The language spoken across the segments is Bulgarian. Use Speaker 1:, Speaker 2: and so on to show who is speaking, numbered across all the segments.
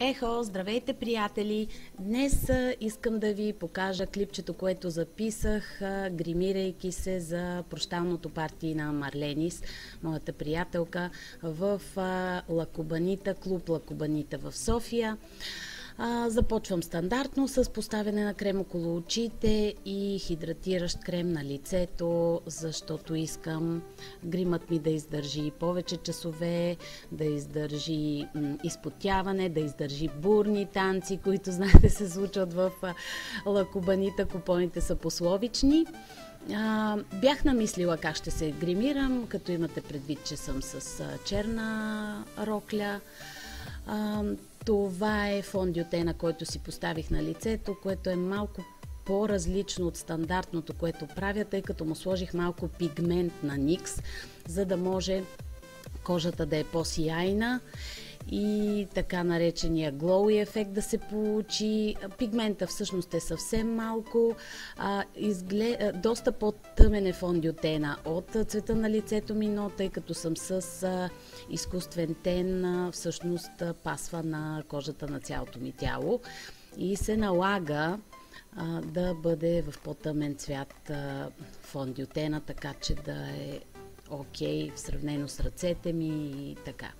Speaker 1: Ехо, здравейте приятели! Днес искам да ви покажа клипчето, което записах, гримирайки се за прощалното партии на Марленис, моята приятелка, в Лакобанита, клуб Лакобанита в София. Започвам стандартно с поставяне на крем около очите и хидратиращ крем на лицето, защото искам гримът ми да издържи повече часове, да издържи изпотяване, да издържи бурни танци, които, знаете, се случват в лакобанита. Купоните са пословични. А, бях намислила как ще се гримирам, като имате предвид, че съм с а, черна рокля. А, това е фондиотена, който си поставих на лицето, което е малко по-различно от стандартното, което правя, тъй като му сложих малко пигмент на Никс, за да може кожата да е по-сияйна и така наречения глоуи ефект да се получи. Пигмента всъщност е съвсем малко, а, изглед... доста по-тъмен е фондиотена от цвета на лицето ми, но тъй като съм с а, изкуствен тен, а, всъщност а, пасва на кожата на цялото ми тяло и се налага а, да бъде в по-тъмен цвят а, фондиотена, така че да е окей okay, в сравнено с ръцете ми и така.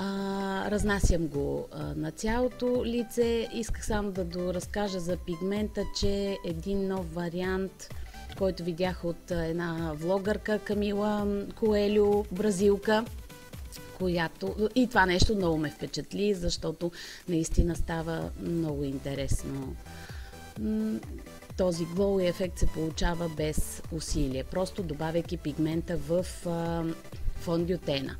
Speaker 1: А, разнасям го а, на цялото лице. Исках само да доразкажа за пигмента, че един нов вариант, който видях от една влогърка Камила Коелю, бразилка която... И това нещо много ме впечатли, защото наистина става много интересно. Този глоу ефект се получава без усилие, просто добавяйки пигмента в а, фондиотена.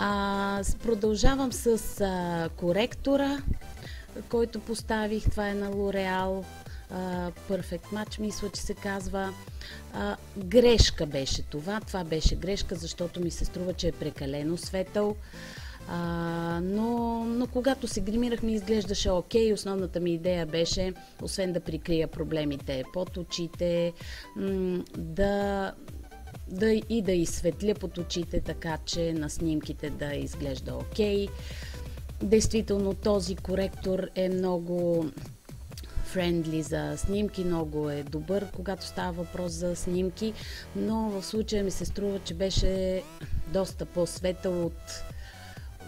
Speaker 1: А, продължавам с а, коректора, който поставих. Това е на L'Oreal. Perfect Match, мисля, че се казва. А, грешка беше това. Това беше грешка, защото ми се струва, че е прекалено светъл. А, но, но когато се гримирах ми изглеждаше окей. Основната ми идея беше, освен да прикрия проблемите под очите, да да и да изсветля под очите, така че на снимките да изглежда окей. Действително този коректор е много френдли за снимки, много е добър, когато става въпрос за снимки, но в случая ми се струва, че беше доста по-светъл от,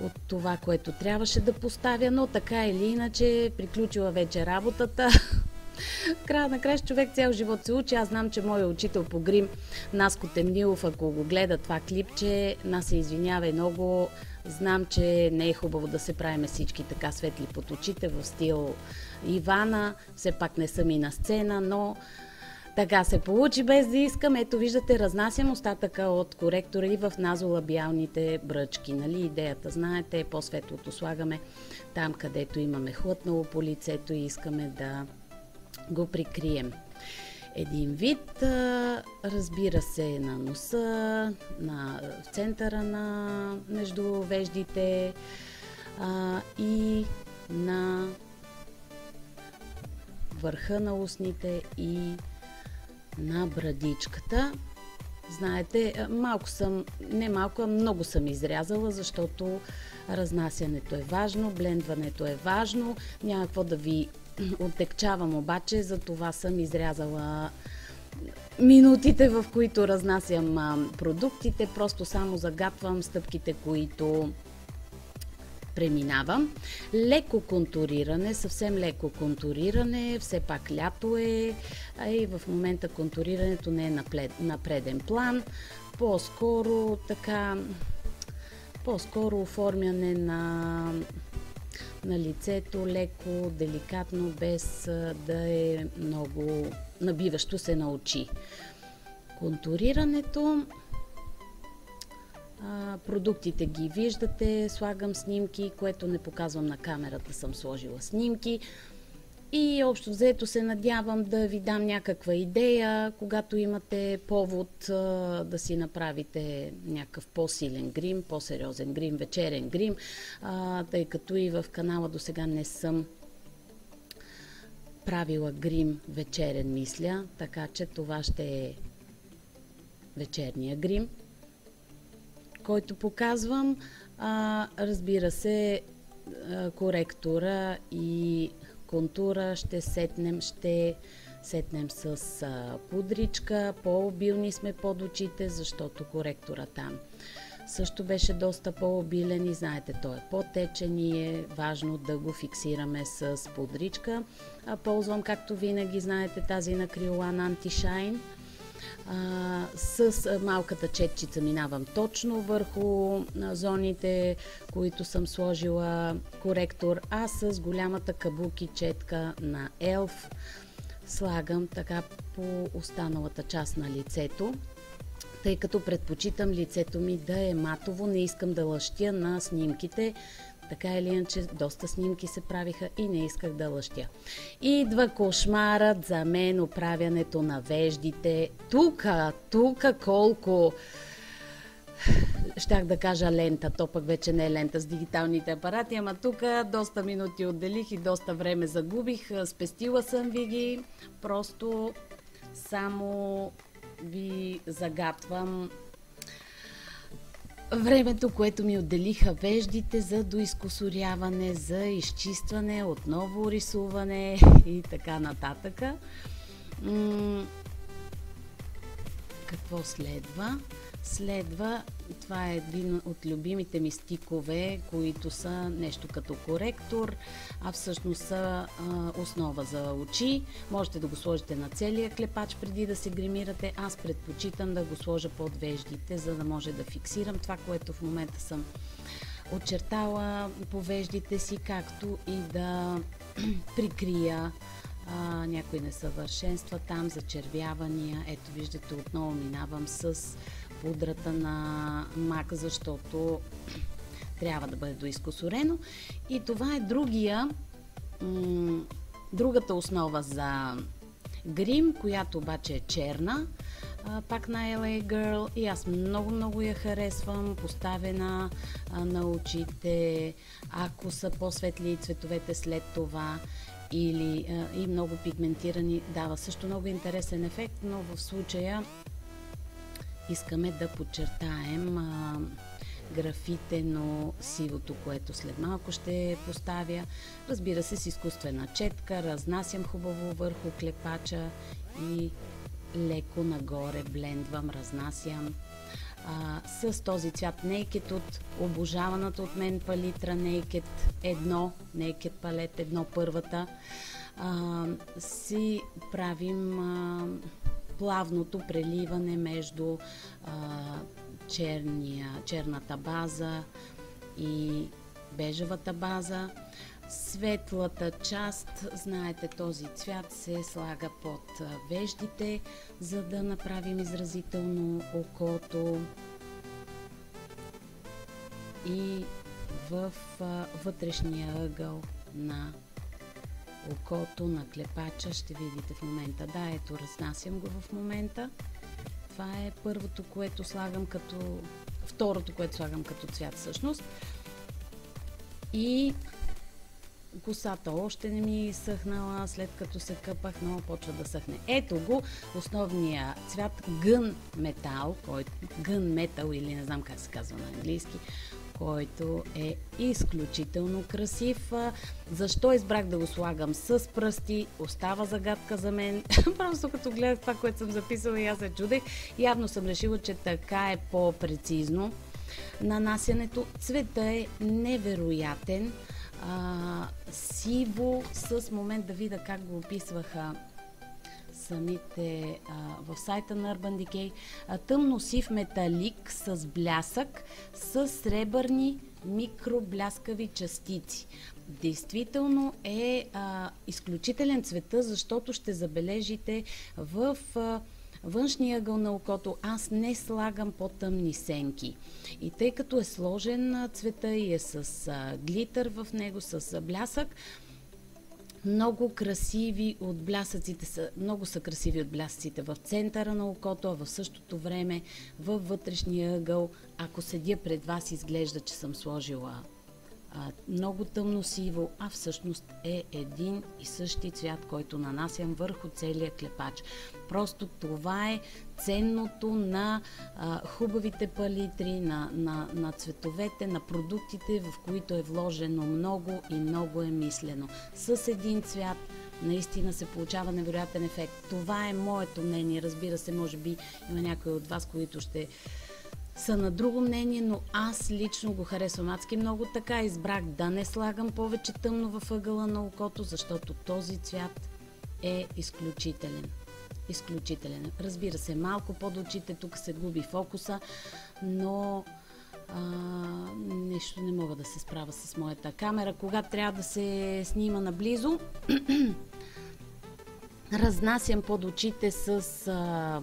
Speaker 1: от това, което трябваше да поставя, но така или иначе приключила вече работата. края на края човек цял живот се учи. Аз знам, че моят учител по грим, Наско Темнилов, ако го гледа това клипче, нас се извинява и много. Знам, че не е хубаво да се правиме всички така светли под очите в стил Ивана. Все пак не съм и на сцена, но така се получи без да искам. Ето виждате, разнасям остатъка от коректора и в назолабиалните бръчки. Нали? Идеята, знаете, по-светлото слагаме там, където имаме хлътнало по лицето и искаме да го прикрием. Един вид, разбира се, на носа, на, в центъра на между веждите а, и на върха на устните и на брадичката. Знаете, малко съм, не малко, а много съм изрязала, защото разнасянето е важно, блендването е важно. Няма какво да ви Оттекчавам обаче, за това съм изрязала минутите, в които разнасям продуктите. Просто само загатвам стъпките, които преминавам. Леко контуриране, съвсем леко контуриране, все пак лято е, и в момента контурирането не е на преден план. По-скоро така, по-скоро оформяне на на лицето, леко, деликатно, без да е много набиващо се на очи. Контурирането продуктите ги виждате, слагам снимки, което не показвам на камерата, съм сложила снимки. И общо взето се надявам да ви дам някаква идея, когато имате повод да си направите някакъв по-силен грим, по-сериозен грим, вечерен грим, тъй като и в канала до сега не съм правила грим вечерен, мисля, така че това ще е вечерния грим, който показвам. Разбира се, коректора и контура ще сетнем, ще сетнем с а, пудричка, по-обилни сме под очите, защото коректора там също беше доста по-обилен и знаете, той е по-течен и е важно да го фиксираме с пудричка. А, ползвам, както винаги, знаете, тази на Крилан Anti-Shine. А, с малката четчица минавам точно върху а, зоните, които съм сложила коректор, а с голямата кабуки четка на Елф слагам така по останалата част на лицето тъй като предпочитам лицето ми да е матово, не искам да лъщя на снимките. Така или иначе, доста снимки се правиха и не исках да лъщя. Идва кошмарът за мен, оправянето на веждите. Тука, тука колко щях да кажа лента, то пък вече не е лента с дигиталните апарати, ама тук доста минути отделих и доста време загубих. Спестила съм ви ги, просто само ви загатвам времето, което ми отделиха веждите за доизкосоряване, за изчистване, отново рисуване и така нататък. какво следва? Следва, това е един от любимите ми стикове, които са нещо като коректор, а всъщност са а, основа за очи. Можете да го сложите на целия клепач преди да се гримирате. Аз предпочитам да го сложа под веждите, за да може да фиксирам това, което в момента съм очертала по веждите си, както и да прикрия а, някои несъвършенства там, зачервявания. Ето виждате, отново минавам с пудрата на мак, защото трябва да бъде доизкосорено. И това е другия, другата основа за грим, която обаче е черна, пак на LA Girl и аз много-много я харесвам, поставена на очите, ако са по-светли цветовете след това или и много пигментирани, дава също много интересен ефект, но в случая искаме да подчертаем а, графитено сивото, което след малко ще поставя. Разбира се, с изкуствена четка, разнасям хубаво върху клепача и леко нагоре блендвам, разнасям. А, с този цвят Naked от обожаваната от мен палитра Naked едно, Naked палет едно първата, а, си правим а, плавното преливане между а, черния, черната база и бежевата база. Светлата част, знаете, този цвят се слага под веждите, за да направим изразително окото и в вътрешния ъгъл на окото на клепача ще видите в момента. Да, ето, разнасям го в момента. Това е първото, което слагам като... Второто, което слагам като цвят всъщност. И косата още не ми съхнала, след като се къпах, но почва да съхне. Ето го, основния цвят гън метал, който, гън метал или не знам как се казва на английски, който е изключително красив. Защо избрах да го слагам с пръсти, остава загадка за мен. Просто като гледах това, което съм записала и аз се чудех, явно съм решила, че така е по-прецизно. Нанасянето цвета е невероятен. А, сиво с момент да видя как го описваха самите в сайта на Urban Decay. Тъмно сив металик с блясък с сребърни микробляскави частици. Действително е а, изключителен цвета, защото ще забележите в а, външния ъгъл на окото аз не слагам по-тъмни сенки. И тъй като е сложен цвета и е с глитър в него, с блясък, много красиви от блясъците са, много са красиви от блясъците в центъра на окото, а в същото време във вътрешния ъгъл, ако седя пред вас, изглежда, че съм сложила а, много тъмно сиво, а всъщност е един и същи цвят, който нанасям върху целия клепач. Просто това е ценното на а, хубавите палитри, на, на, на цветовете, на продуктите, в които е вложено много и много е мислено. С един цвят наистина се получава невероятен ефект. Това е моето мнение. Разбира се, може би има някои от вас, които ще са на друго мнение, но аз лично го харесвам адски много така. Избрах да не слагам повече тъмно в ъгъла на окото, защото този цвят е изключителен. Изключителен. Разбира се, малко под очите, тук се губи фокуса, но а, нещо не мога да се справя с моята камера. Когато трябва да се снима наблизо, разнасям под очите с а,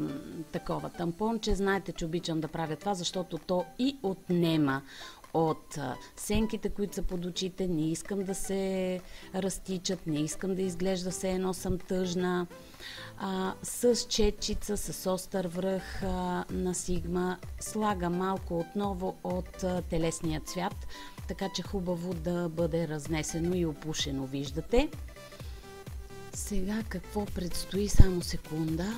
Speaker 1: такова тампонче. Знаете, че обичам да правя това, защото то и отнема от сенките, които са под очите. Не искам да се разтичат, не искам да изглежда все едно съм тъжна. А, с четчица, с остър връх а, на сигма слага малко отново от а, телесния цвят, така че хубаво да бъде разнесено и опушено, виждате. Сега какво предстои? Само секунда.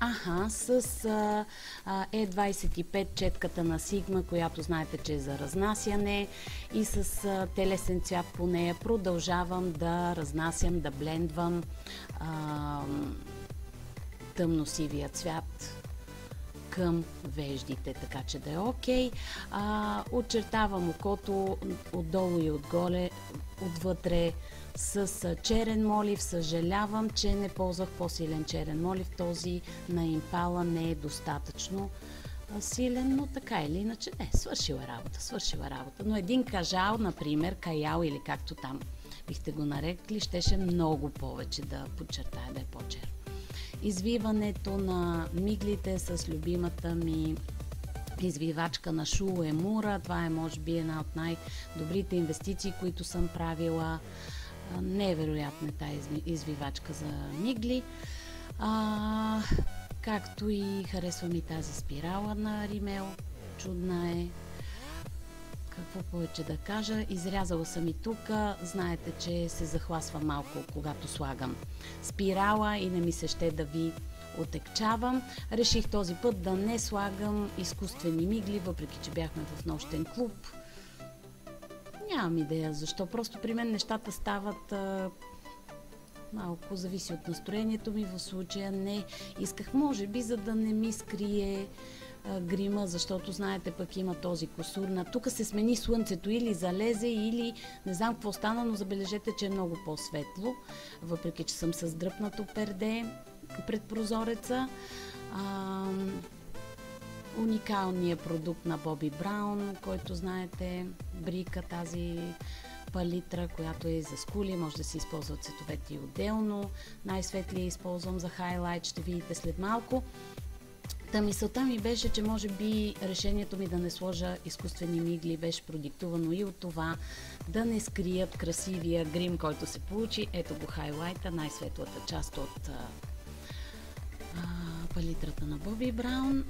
Speaker 1: Аха, с а, а, E25 четката на Sigma, която знаете, че е за разнасяне и с а, телесен цвят по нея продължавам да разнасям, да блендвам а, тъмно-сивия цвят към веждите, така че да е окей. Okay. очертавам окото отдолу и отгоре, отвътре с черен молив. Съжалявам, че не ползвах по-силен черен молив. Този на импала не е достатъчно силен, но така или иначе не, свършила работа, свършила работа. Но един кажал, например, каял или както там бихте го нарекли, щеше много повече да подчертая да е по-черен. Извиването на миглите с любимата ми извивачка на Шу Емура. Това е може би една от най-добрите инвестиции, които съм правила. Невероятна е тази извивачка за мигли. А, както и харесвам и тази спирала на Римел. Чудна е. Какво повече да кажа? Изрязала съм и тук. Знаете, че се захласва малко, когато слагам спирала и не ми се ще да ви отекчавам. Реших този път да не слагам изкуствени мигли, въпреки че бяхме в нощен клуб Нямам идея защо. Просто при мен нещата стават а, малко зависи от настроението ми. В случая не исках, може би, за да не ми скрие а, грима, защото знаете пък има този косур. На тук се смени слънцето или залезе, или не знам какво стана, но забележете, че е много по-светло, въпреки че съм с дръпнато перде пред прозореца. А, уникалния продукт на Боби Браун, който знаете, брика тази палитра, която е за скули, може да се използва цветовете и отделно. Най-светлия използвам за хайлайт, ще видите след малко. Та мисълта ми беше, че може би решението ми да не сложа изкуствени мигли беше продиктувано и от това да не скрият красивия грим, който се получи. Ето го хайлайта, най-светлата част от палитрата на Боби Браун.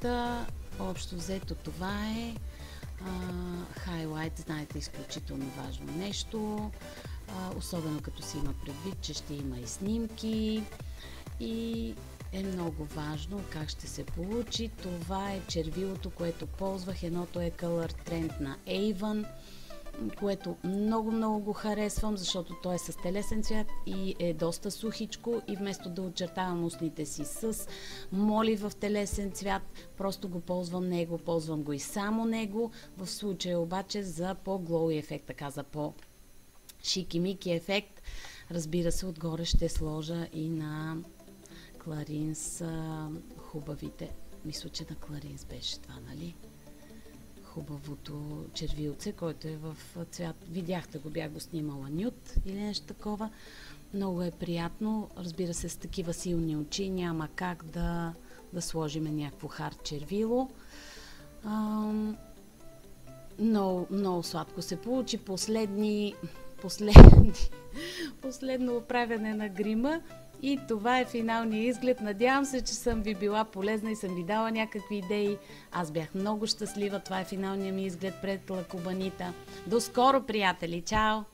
Speaker 1: Та, общо взето това е хайлайт, знаете, изключително важно нещо, а, особено като си има предвид, че ще има и снимки и е много важно как ще се получи. Това е червилото, което ползвах. Едното е Color Trend на Avon което много-много го харесвам, защото той е с телесен цвят и е доста сухичко и вместо да очертавам устните си с моли в телесен цвят, просто го ползвам него, ползвам го и само него, в случая обаче за по-глоуи ефект, така за по шики-мики ефект. Разбира се, отгоре ще сложа и на Кларинс хубавите. Мисля, че на Кларинс беше това, нали? Хубавото червилце, който е в цвят. Видяхте го, бях го снимала нют или нещо такова. Много е приятно. Разбира се, с такива силни очи няма как да, да сложиме някакво хард червило. Много, много сладко се получи. Последни, последни, последно оправяне на грима И това е финалния изглед. Надявам се, че съм ви била полезна и съм ви дала някакви идеи. Аз бях много щастлива. Това е финалния ми изглед пред лакобанита. До скоро, приятели! Чао!